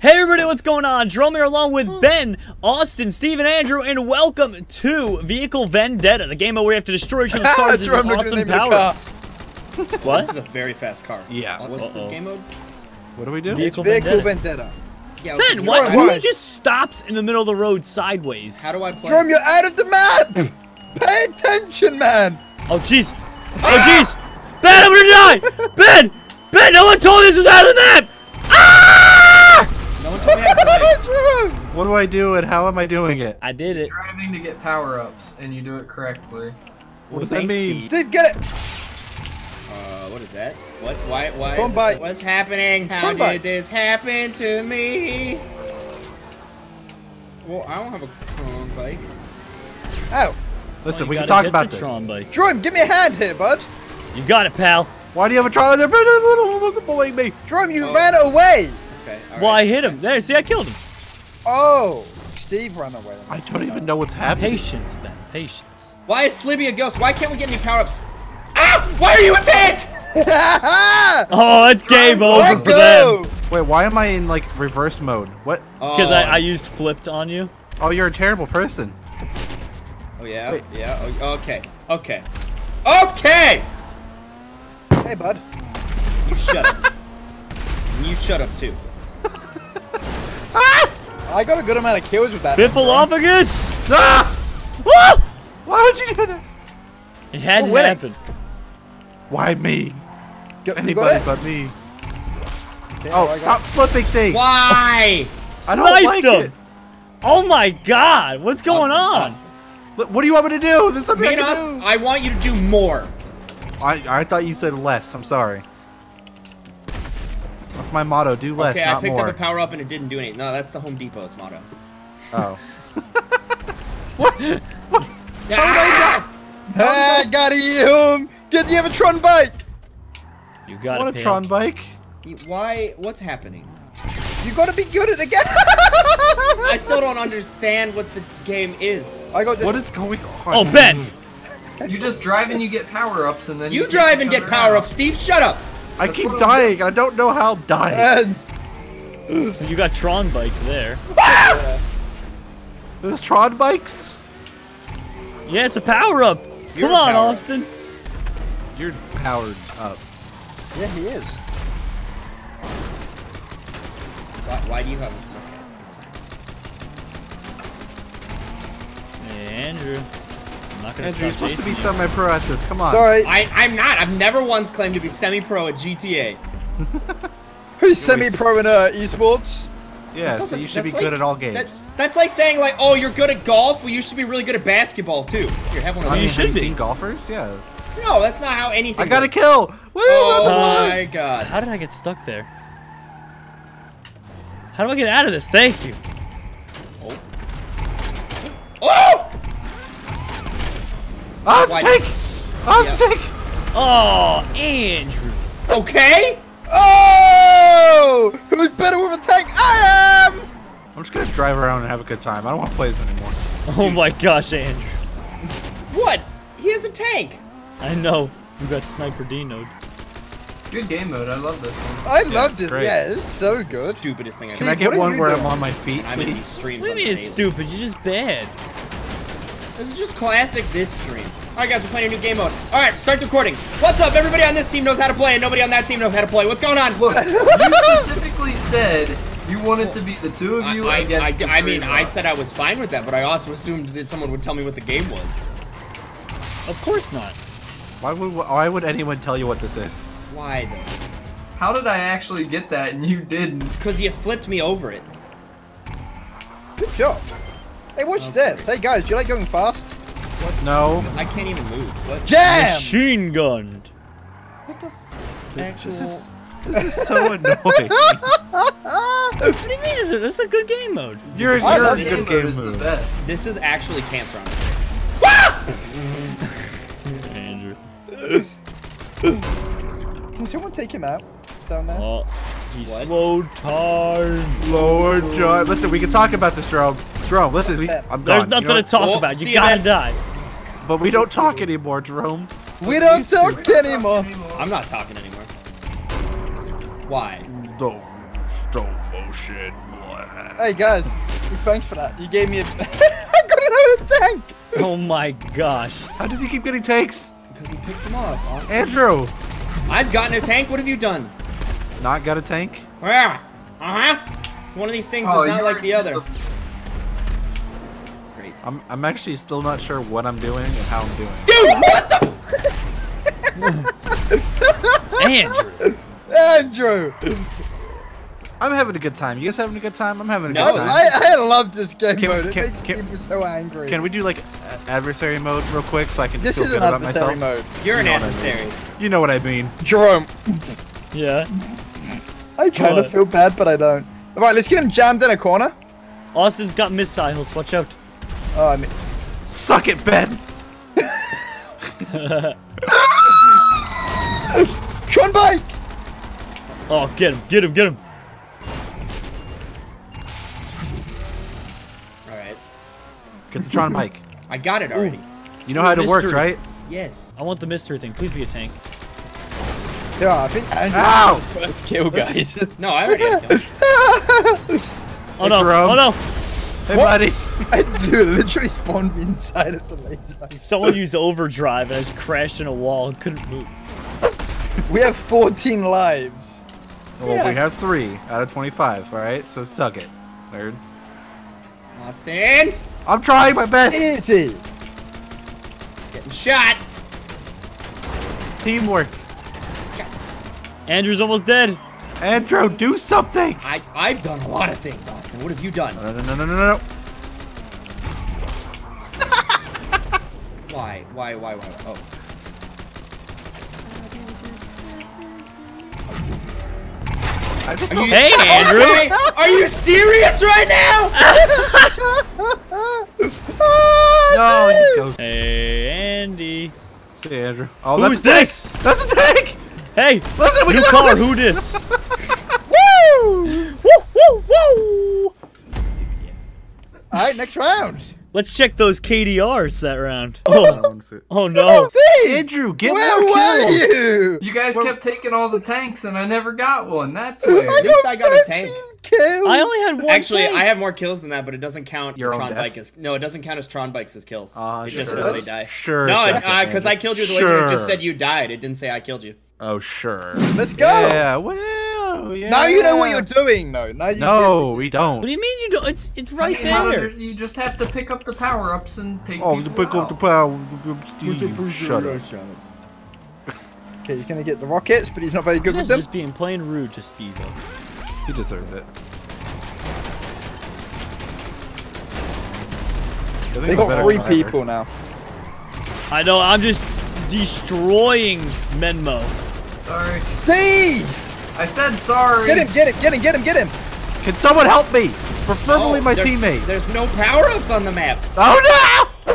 Hey everybody, what's going on? Jerome here along with Ben, Austin, Steve, and Andrew, and welcome to Vehicle Vendetta, the game where we have to destroy each other's cars with Jerome, look at the awesome name of the car. power-ups. This is a very fast car. Yeah. What's Uh-oh. the game mode? What do we do? Vehicle Vehicle Vendetta. Vendetta. Yeah. okay, Ben, you why, who just stops in the middle of the road sideways? How do I play? Jerome, you're out of the map! Pay attention, man! Oh jeez. Oh jeez. Ben, I'm gonna die! Ben! Ben, no one told me this was out of the map! Ah! What do I do and how am I doing it? I did it. driving to get power-ups, and you do it correctly. What does that mean? Steve. Steve, get it! Uh, what is that? What? Why? Why? Come is by. this- what's happening? How Come did by. this happen to me? Well, I don't have a Tron bike. Ow. Listen, Oh, we can talk get about the this. Tron bike. Jerome, give me a hand here, bud. You got it, pal. Why do you have a trial there? Bullying me. Jerome, you Oh. ran away! Okay. all Well, I hit him. There, see, I killed him. Oh, Steve ran away. I don't even know what's happening. Patience, Ben. Patience. Why is Slibby a ghost? Why can't we get any power-ups? Ah! Why are you a tank? Oh, it's game over Let for them. Wait, why am I in like reverse mode? What? Because Oh. I, I used flipped on you. Oh, you're a terrible person. Oh yeah. Wait. Yeah. oh, Okay. Okay. Okay. Hey, bud. You shut up. you shut up too. I got a good amount of kills with that. Biffalophagus! Ah! Woo! Why would you do that? It had to happen. Why me? Got, you got Anybody but me. Okay, Oh, stop flipping things. Why? I don't like him. it. Oh my god, what's going Austin, on? Austin. What do you want me to do? There's nothing Me I can Austin, do. I want you to do more. I, I thought you said less. I'm sorry. That's my motto. Do less, okay, I picked more. up a power up and it didn't do anything. No, that's the Home Depot's motto. oh. what Ah! Ah, got him! Get you have a Tron bike! You got What it, a pal. Tron bike. Why? What's happening? You gotta be good at the game! I still don't understand what the game is. I got this. What is going on? Oh, Ben! You just drive and you get power-ups, and then You kick drive and get power ups. Steve, shut up. I That's keep what I'm dying. I don't know how I'm dying. You got Tron bike there. There's Tron bikes. Yeah, it's a power up. You're Come on, a power-up. Austin. You're powered up. yeah, he is. Why, why do you have? Okay, that's fine. Hey, Andrew. I'm not gonna Andrew, you're supposed to be semi-pro at this. Come on. Sorry. I, I'm not. I've never once claimed to be semi-pro at GTA. Who's semi-pro in uh, esports? Yeah, so you should be that's good at all games. That's, that's like saying like, oh, you're good at golf. Well, you should be really good at basketball too. Here, have one of I you mean, these. should have you be. seen golfers? Yeah. No, that's not how anything. I got a kill. Woo! Oh another one. my god. How did I get stuck there? How do I get out of this? Thank you. Ah, it's Why- a tank. Ah, it's a Yeah. tank. Oh, Andrew. Okay. Oh! Who's better with a tank? I am! I'm just gonna drive around and have a good time. I don't want to play this anymore. Oh my gosh, Andrew. What? He has a tank. I know. You got Sniper Dino'd. Good game mode. I love this one. I love this. great. Yeah, it's so good. Stupidest thing I've Can I get one where doing? I'm on my feet, I'm in these streams. What do you mean it's stupid? You're just bad. This is just classic this stream. All right, guys, we're playing a new game mode. All right, start recording. What's up? Everybody on this team knows how to play, and nobody on that team knows how to play. What's going on? Look, you specifically said you wanted to be the two of you I, against I, the I three mean, of I said I was fine with that, but I also assumed that someone would tell me what the game was. Of course not. Why would why would anyone tell you what this is? Why though? How did I actually get that and you didn't? Because you flipped me over it. Good job. Hey, watch this. Hey, guys, do you like going fast? No. I can't even move. What? Jam! Machine gunned. What the f- actual? This is this is so annoying. What do you mean? Is it? This is a good game mode. You're you're love a this good mode game is the best. This is actually cancer on a stick. Andrew. Can someone take him out down there? Oh, he What? slowed time. Lord John. Listen, we can talk about this, Jerome. Jerome, listen, we, I'm gone. There's You nothing know to talk Oh, about. You you, gotta man. die. But we don't talk anymore, Jerome. we don't used to. talk anymore. I'm not talking anymore. Why? Don't stop shit. Hey guys, thanks for that. You gave me a. I got another tank. Oh my gosh. How does he keep getting tanks? Because he picks them up. Austin. Andrew, I've gotten a tank. What have you done? not got a tank? Yeah. Uh huh. One of these things Oh, is not like the other. Great. I'm, I'm actually still not sure what I'm doing and how I'm doing. Dude, what the? Andrew. Andrew. I'm having a good time. You guys having a good time? I'm having a No, good time. I, I love this game Can- mode. It can- makes can- people so angry. Can we do like adversary mode real quick so I can This feel is good an about adversary myself? mode. You're an You know what I mean. adversary. You know what I mean. Jerome, Yeah. I kind of feel bad, but I don't. All right, let's get him jammed in a corner. Austin's got missiles. Watch out. Oh, I mean, Suck it, Ben. Tron bike. Oh, get him. Get him. Get him. All right. Get the Tron bike. I got it already. You know how it works, right? Yes. I want the mystery thing. Please be a tank. Yeah, I think Andrew Ow! first kill, guys. No, I already have killed. Oh no. Jerome. Oh no. Hey, What? buddy. I dude literally spawned me inside of the laser. Someone used overdrive and I just crashed in a wall and couldn't move. We have 14 lives. Well, we have three out of 25, all right? So suck it, nerd. Austin, I'm trying my best. Easy. getting shot. Teamwork. Andrew's almost dead. Andrew, do something. I I've done a lot of things, Austin. What have you done? No, no, no, no, no, no. Why? Why? Why? Why? Oh. I just Are don't. you, Hey, Andrew. Okay, Are you serious right now? No, you. Hey, Andy. See, Andrew. Oh, Who's that's a this? That's a tank. Hey, Listen, we new can car. have this. Who dis? Woo! woo, woo, woo. All right, next round. Let's check those KDRs that round. Oh, want to see it. oh no. Steve, Andrew, get where more were kills. you? You guys Well- kept taking all the tanks and I never got one. That's I weird. least I got a tank. Kills. I only had one. Actually, tank. I have more kills than that, but it doesn't count Your Tron death? bike as no. It doesn't count as Tron bikes as kills. Uh, it just sure says they die. Sure No, it does, because I killed you with the laser. It just said you died. It didn't say I killed you. Oh, sure. Let's go. Yeah, well, yeah. Now you know what you're doing, though. Now you No, we don't. What do you mean you don't? It's it's right I mean, there. do- You just have to pick up the power ups and take Oh, you people pick up the out. power. Steve, shut up. Okay, he's gonna get the rockets, but he's not very good You with guys them. just being plain rude to Steve. He deserved it. They got three people now. I know. I'm just destroying Menmo. Sorry. Steve! I said sorry. Get him, get him, get him, get him, get him! Can someone help me? Preferably Oh, my there's- teammate. There's no power-ups on the map. Oh no!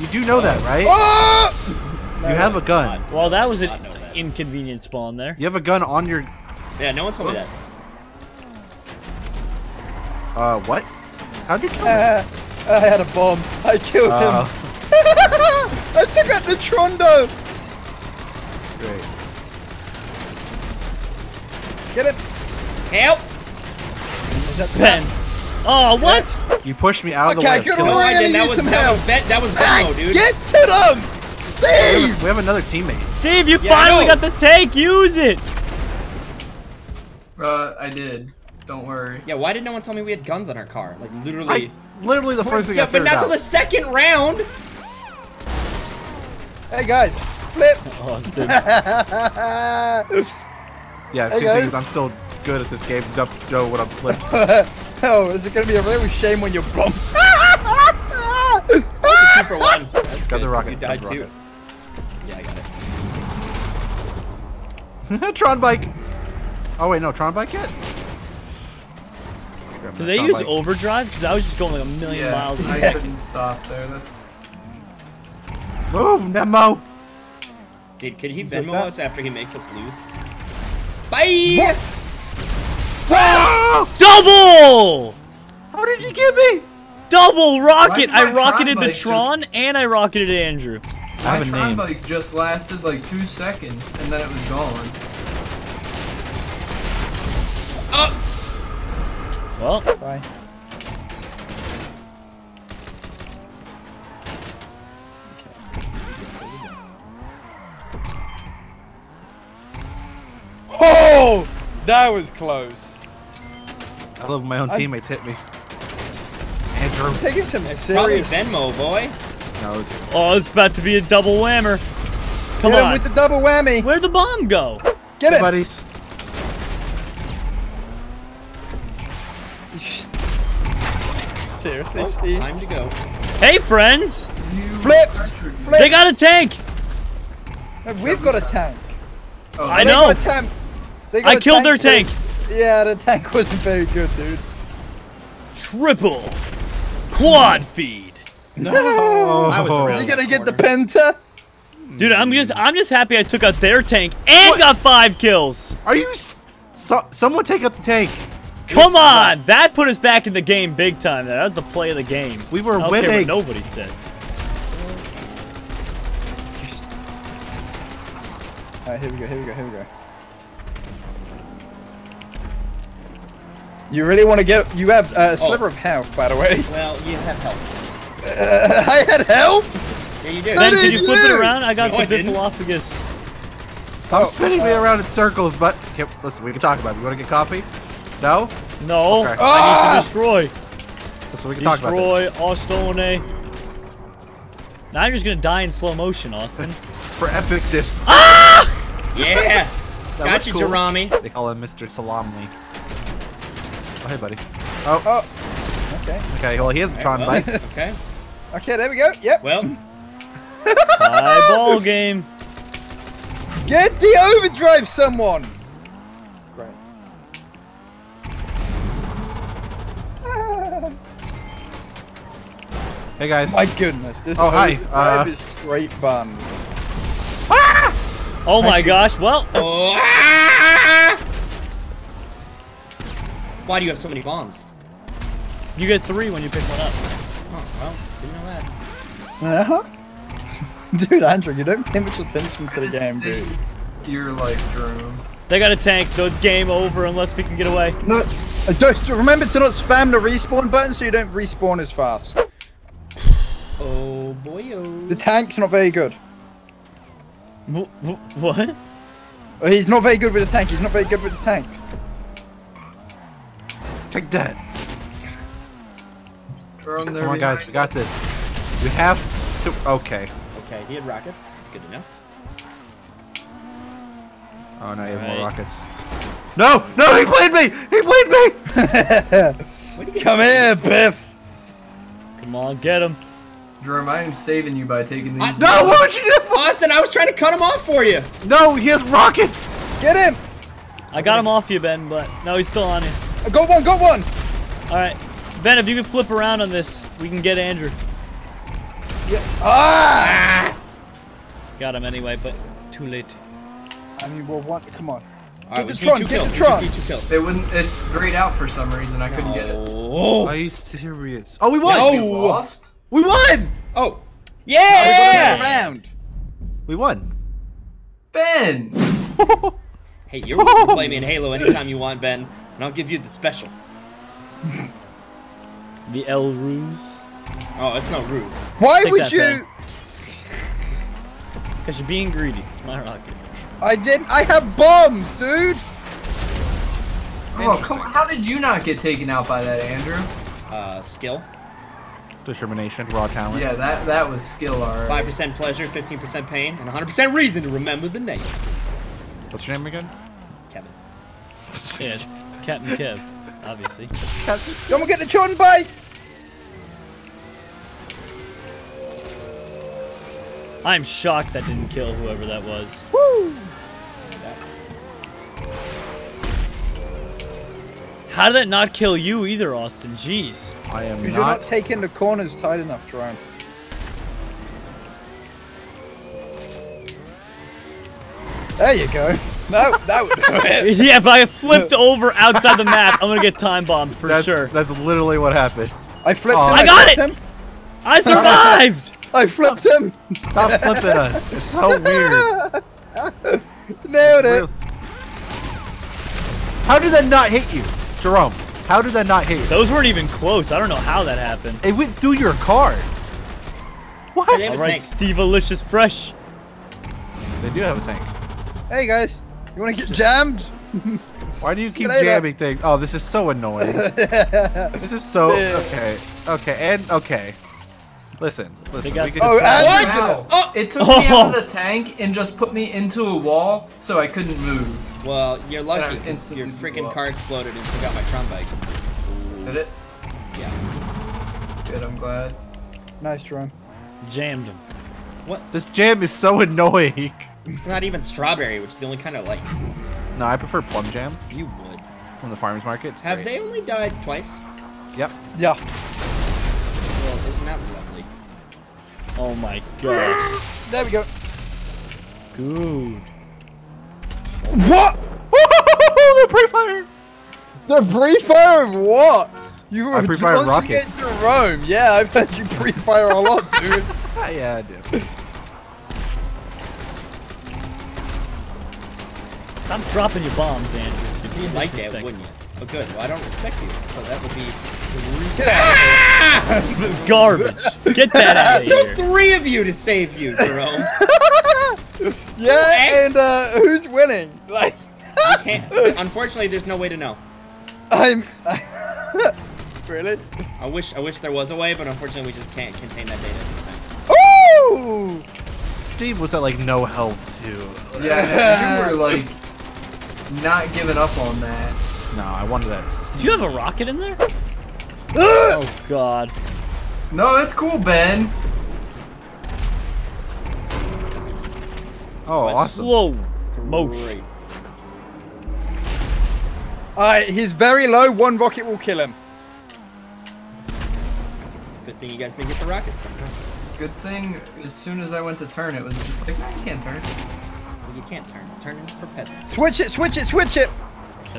You do know that, right? Oh! You have a gun. Well, that was an that. inconvenient spawn there. You have a gun on your. Yeah, no one told me that. Uh, what? How'd you kill me? Uh, I had a bomb. I killed Uh, him. I took out the Trondo. great. Get it! Help! Is that the Ben. Oh, what? You pushed me out of the Okay, way. of good killing No, I didn't. That was some that was help. That was Ah, dude. Get to them! We have, Steve! a, we have another teammate. Steve, you Yeah, finally got the tank. Use it. Uh, I did. Don't worry. Yeah, why did no one tell me we had guns on our car? Like I literally. literally the first thing I figured yeah, but not out. till the second round. Hey guys, Flip! Austin. Yeah, Hey, see, the thing guys. is, I'm still good at this game. Don't know what I'm flipped. oh, is it gonna be a real shame when you're bombed? Two for one. That's Got good, the rocket. You got died the too. rocket. Yeah, I got it. Tron bike. Oh wait, no, Tron bike yet? Do they use overdrive? Because I was just going like a million Yeah, miles. a I second. couldn't stop there. That's. Move, Nemo. Dude, could he Like Venmo that? us after he makes us lose? Bye! Oh! Double! How did you get me? Double rocket! I rocketed Tron the Tron just- and I rocketed Andrew. I My have a Tron name. bike just lasted like two seconds and then it was gone. Oh! Well, Bye. Oh! That was close. I love my own I- teammates hit me. Andrew Taking some Probably serious. Venmo, boy. knows. oh, it's about to be a double whammer. Come Get him on. with the double whammy. Where'd the bomb go? Get Hey, it. buddies. Seriously, Oh, Steve. time to go. Hey, friends! Flip! Flip! They got a tank! We've got a tank. Oh, I know. got a tank. They got I a killed their that- tank. Yeah, the tank wasn't very good, dude. Triple quad feed. No. I was Oh. You gonna get the penta? Dude, I'm just I'm just happy I took out their tank and What? got five kills. Are you? So, someone take out the tank. Come on, that put us back in the game big time. That was the play of the game. We were I don't what winning. nobody says. Alright, here we go, here we go, here we go. You really want to get. You have uh, a sliver Oh. of health, by the way. Well, you have health. Uh, I had health. Yeah, you do. So Ben, did can you flip it around? I got No, I the didn't. Biffalophagus. Stop Oh, spinning me uh, around in circles, but okay, listen, we can talk about it. You want to get coffee? No? No, Okay. I Ah! need to destroy. Listen, we can talk about Destroy Ostone. Now I'm just gonna die in slow motion, Austin. For epic this. For. Yeah. That Got you, cool. Jarami. They call him Mr. Salami. Oh, hey, buddy. Oh, Oh. Okay. okay, well, he has a Tron well, bike. Okay. Okay, there we go. Yep. Well, High ball game. Get the overdrive, someone! Great. Ah, Hey, guys. my goodness, this Oh, hi, overdrive uh, is straight buns. Oh my gosh. Well, oh, ah! Why do you have so many bombs? you get three when you pick one up. Oh, well, didn't know that. Uh-huh. Dude, Andrew, you don't pay much attention to the game, dude. Your life, Jerome. They got a tank, so it's game over unless we can get away. No, uh, just remember to not spam the respawn button so you don't respawn as fast. Oh, boy, oh. The tank's not very good. Wh- wh- What? Uh, He's not very good with the tank. He's not very good with the tank. Take that. Jerome, there Come on, guys, we got this. We have to. Okay. Okay, he had rockets. That's good to know. Oh, no, he has Alright. more rockets. No! No, he played me! He played me! You Come here, Biff. Come on, get him. Jerome, I am saving you by taking these. I- No, what would you do? Austin, I was trying to cut him off for you. No, he has rockets! Get him. I got him off you, Ben, but no, he's still on you. I got one. go one. All right, Ben, if you can flip around on this, we can get Andrew. Yeah. Ah. Got him anyway, but too late. I mean, well, one. Come on. All right, the we just Tron, get the kills. We Tron. just need two kills. It wouldn't. It's grayed out for some reason. I couldn't get it. Oh. Are you serious? Oh, we won! No. We lost. We won! Oh. Yeah. Yeah. Round. We won. Ben. Hey, you're welcome to play me in Halo anytime you want, Ben, and I'll give you the special. The El Ruse. Oh, it's not ruse. Why Take would you? Because you're being greedy. It's my rocket. I didn't. I have bombs, dude. Oh, come on. How did you not get taken out by that, Andrew? Uh, skill. Determination, raw talent. Yeah, that that was skill, alright. Five percent pleasure, fifteen percent pain, and 100% reason to remember the name. What's your name again? Kevin. Yeah, it's Captain Kev, obviously. Someone get the Tron bike. I'm shocked that didn't kill whoever that was. Woo. How did that not kill you either, Austin? Jeez. I am Because you're not not. taking the corners tight enough, Jerome. There you go. No, that would do it. yeah, but I flipped over outside the map. I'm gonna get time bombed for That's, sure. that's literally what happened. I flipped Aw. him. I got flipped it! Him. I survived! I flipped him. Stop flipping us. It's so weird. Nailed it. How did that not hit you? Jerome, How did that not hit you? Those weren't even close. I don't know how that happened. It went through your car. What? They have All a right, tank. Steve Alicious Fresh. They do have a tank. Hey guys, you want to get jammed? Why do you keep later. jamming things? Oh, this is so annoying. this is so okay. Okay, and okay. Listen, listen. got- we can Oh, decide- and- Wow. Oh! It took me out of Oh. the tank and just put me into a wall, so I couldn't move. Well, you're lucky because your freaking car exploded and took out my Tron bike. Did it? Yeah. Good. I'm glad. nice drone. Jammed him. What? This jam is so annoying. It's not even strawberry, which is the only kind I like. No, I prefer plum jam You would. from the farmers market. It's Have great. they only died twice? Yep. Yeah. Well, isn't that lovely? Oh my gosh. There we go. Good. What? the pre-fire. The pre-fire of what? You were I pre-fire once you rockets. get Rome. Yeah, I've heard you pre-fire a lot, dude. Ah, yeah, I do. Stop dropping your bombs, Andrew. You're being You'd like that, disrespectful. wouldn't you? Oh, good. Well, I don't respect you, so that would be. Get out Garbage. Get that out of It took three of you to save you, Jerome. Yeah, and uh, who's winning? Like, You can't. Unfortunately, there's no way to know. I'm. really? I wish I wish there was a way, but unfortunately, we just can't contain that data at this time. Ooh! Steve was at like no health too. Yeah, you were like not giving up on that. No, I wanted that. Steve. Do you have a rocket in there? Oh god. No, it's cool, Ben. Oh, awesome. Slow motion. Great. Alright, he's very low. One rocket will kill him. Good thing you guys didn't get the rockets. Then. huh? Good thing, as soon as I went to turn, it was just like, no, you can't turn. Well, you can't turn. Turn is for peasants. Switch it, switch it, switch it.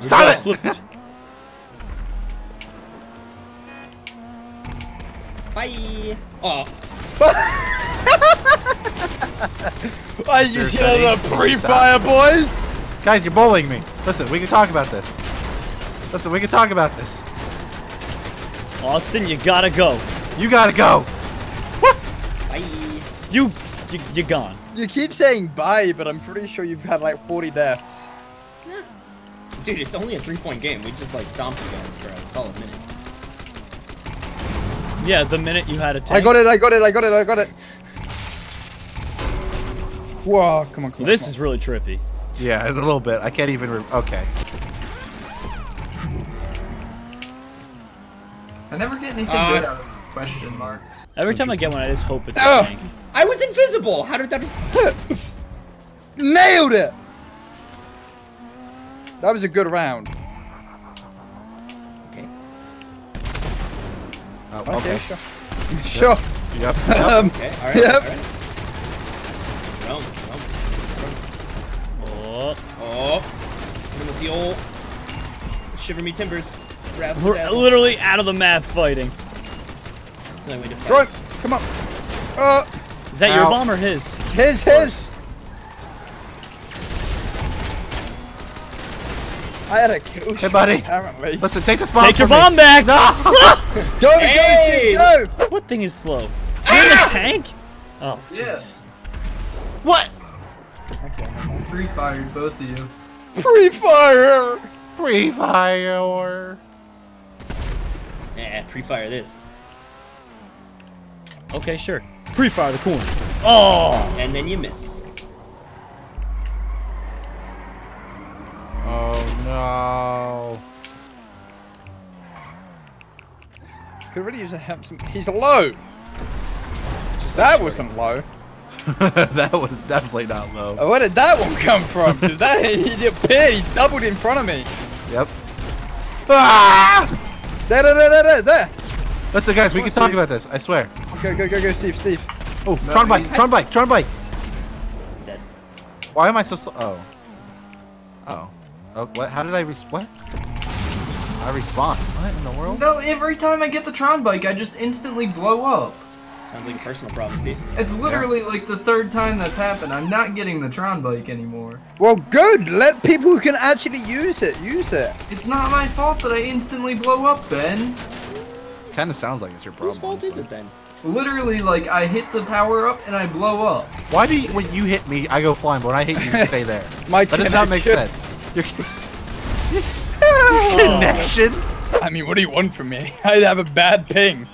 Stop it! Flip it. Bye. Oh, I you Seriously, hear the pre-fire, boys? Guys, you're bullying me. Listen, we can talk about this. Listen, we can talk about this. Austin, you gotta go. You gotta go. What? bye. You, you, you gone. You keep saying bye, but I'm pretty sure you've had like 40 deaths. Yeah. Dude, it's only a three-point game. We just like stomped you guys for a solid minute. Yeah, the minute you had a tank. I got it, I got it, I got it, I got it. Whoa, come on, come on. This come is really trippy. Yeah, a little bit. I can't even. Re- okay. I never get anything Uh, good out of question marks. Every time I get one, I just hope it's a Ugh. tank. I was invisible. How did that? Nailed it! That was a good round. Okay. Oh, Okay, okay. sure. Sure. Yep. Um, Okay. All right. Yep. All right. Rome, Rome. Oh, Oh. Hit with the old shiver me timbers. We're literally out of the map fighting. It's the only way to fight. Run, come on. Uh, Is that your bomb or his? his, his. I had a kill Hey, buddy. apparently. Listen, take this bomb. Take your me. bomb back! Go, Hey! go, Steve, go! what thing is slow? Ah! You're in the tank? Oh, Yeah. What? Okay, never mind. Free fired, both of you. Pre-fire! Free fire. Yeah, pre-fire eh, this. Okay, sure. Pre-fire the corner. Oh! And then you miss. Oh no. Could really use a help. Some, he's low. Just That wasn't low. that was definitely not low. Oh, where did that one come from? 'Cause that he appeared. He doubled in front of me. Yep. Ah! There, there, there, there, there, there. Listen, guys, we can talk about this. I swear. Go, go, go, go, Steve, Steve. Oh, No, Tron bike, he's- Tron bike, Tron bike. Dead. Why am I so slow? Oh. Oh. Oh, what? How did I res- what? I respawn. What in the world? No, every time I get the Tron bike, I just instantly blow up. Sounds like a personal problem, Steve. It's literally like the third time that's happened. I'm not getting the Tron bike anymore. Well, good. Let people who can actually use it use it. It's not my fault that I instantly blow up, Ben. Kind of sounds like it's your problem. Whose fault is it then? Literally, like, I hit the power up and I blow up. Why do you, when you hit me, I go flying, but when I hit you, you stay there? My That does not make connection. sense. Your connection? I mean, what do you want from me? I have a bad ping.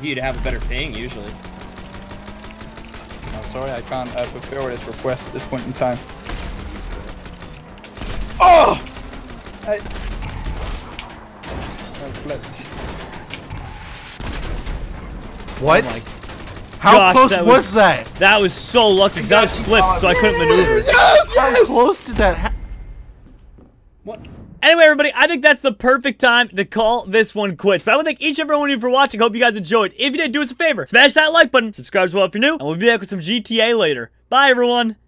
You'd have a better ping usually. Oh, sorry, I can't uh, fulfill this request at this point in time. Oh! I... I flipped. What? my How Gosh, close that was, that? That was so lucky because I was flipped, so I couldn't maneuver. Yes, yes! How close did that ha- What? Anyway, everybody, I think that's the perfect time to call this one quits. But I want to thank each and every one of you for watching. Hope you guys enjoyed. If you did, do us a favor. Smash that like button. Subscribe as well if you're new. And we'll be back with some GTA later. Bye, everyone.